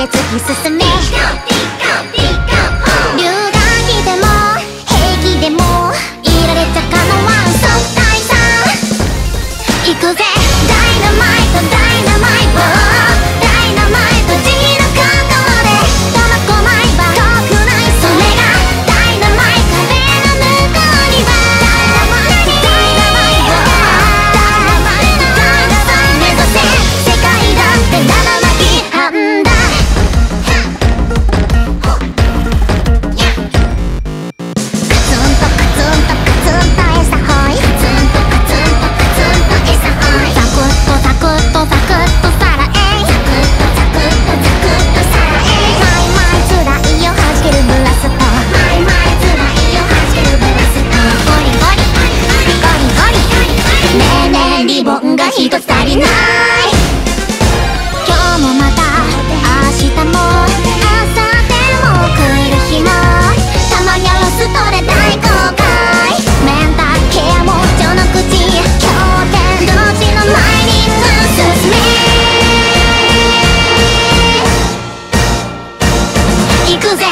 で突き進めでも平気でもいられたかのワン速隊さ。ん行くぜ。ダイナマイトダイナマイト。リボンが一つ足りない。今日もまた明日も明後日も来る日もたまにゃろストレ大公開。メンタルケアも序の口経典同時の前に進め。行くぜ。